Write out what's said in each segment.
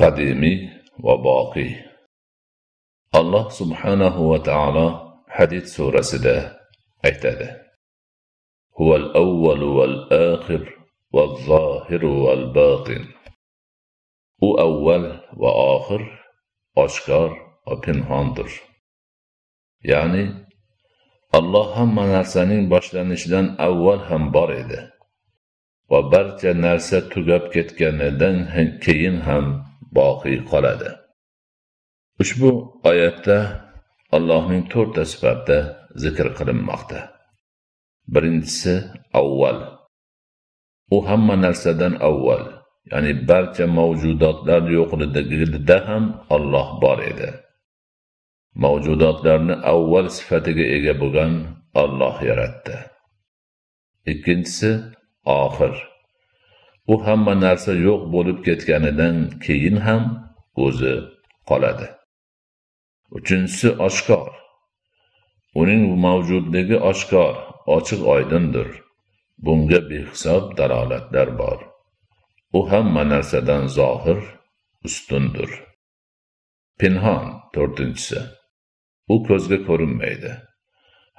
قديمي وباقي. الله سبحانه وتعالى حديث سورة سدى اعتاده هو الأول والآخر والظاهر والباطن. هو أول وآخر أشكار وبنهاندر يعني الله هم نرسنين باشلنشدن أول هم بارده وبرجة نرسة تقب كتكنه دن هن هم boqiy qoladi. Ushbu oyatda allohning to'rtta sifati zikr qilinmoqda. Birinchisi avval. U hamma narsadan avval ya'ni barcha mavjudotlar yo'qligida ham olloh bor edi. Mavjudotlarni avval sifatiga ega bo'lgan olloh yaratdi. Ikkinchisi oxir. U hamma narsa yo'q bo'lib ketganidan keyin ham o'zi qoladi. Uchinchisi oshkor. Uning mavjudligi oshkor ochiq oydindir. Bunga behisob dalolatlar bor. U hamma narsadan zohir ustundir. Pinhon to'rtinchisi. U ko'zga ko'rinmaydi.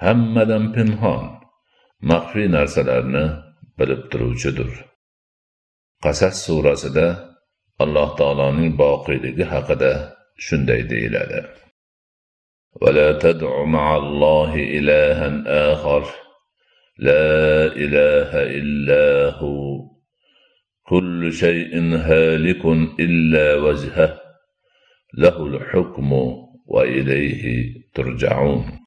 Hammadan pinhon maxfiy narsalarni bilib turuvchidir. qasas surasida alloh taoloning boqiyligi haqida shunday deyiladi ولا تدع مع الله إلها آخر لا إله إلا هو كل شيء هالك إلا وجهه له الحكم وإليه ترجعون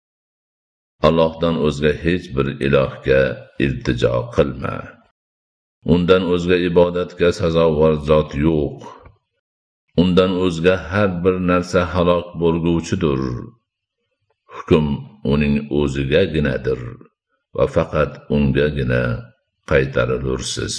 Allohdan o'zga hech bir ilohga iltijo qilma. Undan o'zga ibodatga sazovor zot yo'q. Undan o'zga har bir narsa halok bo'lguvchidir. Hukm uning o'zigaginadir va faqat ungagina qaytarilursiz.